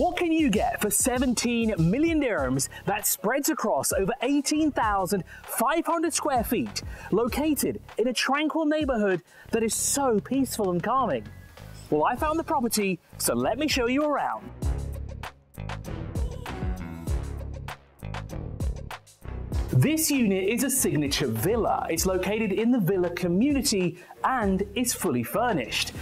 What can you get for 17 million dirhams that spreads across over 18,500 square feet, located in a tranquil neighborhood that is so peaceful and calming? Well, I found the property, so let me show you around. This unit is a signature villa. It's located in the villa community and is fully furnished.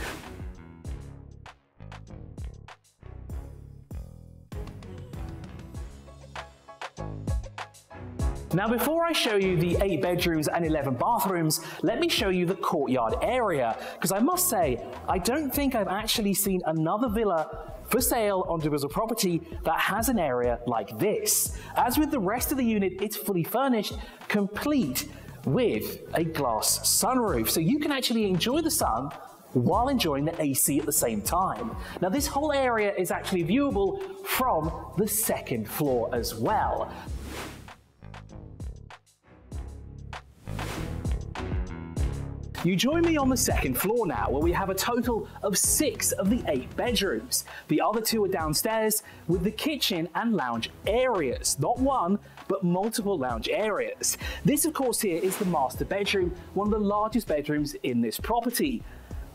Now before I show you the 8 bedrooms and 11 bathrooms, let me show you the courtyard area, because I must say, I don't think I've actually seen another villa for sale on Dubizzle property that has an area like this. As with the rest of the unit, it's fully furnished, complete with a glass sunroof, so you can actually enjoy the sun while enjoying the AC at the same time. Now this whole area is actually viewable from the second floor as well. You join me on the second floor now, where we have a total of six of the eight bedrooms. The other two are downstairs with the kitchen and lounge areas. Not one, but multiple lounge areas. This, of course, here is the master bedroom, one of the largest bedrooms in this property.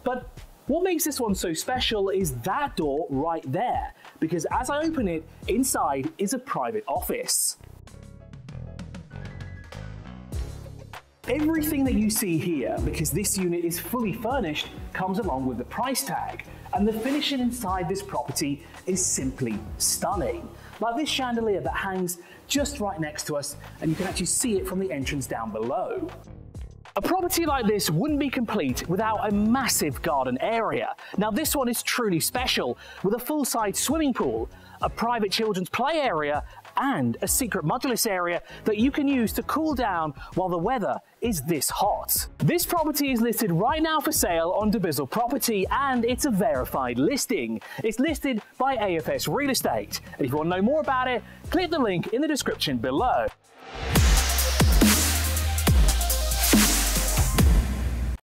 But what makes this one so special is that door right there, because as I open it, inside is a private office. Everything that you see here, because this unit is fully furnished, comes along with the price tag. And the finishing inside this property is simply stunning. Like this chandelier that hangs just right next to us, and you can actually see it from the entrance down below. A property like this wouldn't be complete without a massive garden area. Now this one is truly special, with a full-size swimming pool, a private children's play area, and a secret majlis area that you can use to cool down while the weather is this hot. This property is listed right now for sale on Dubizzle Property and it's a verified listing. It's listed by AFS Real Estate. And if you want to know more about it, click the link in the description below.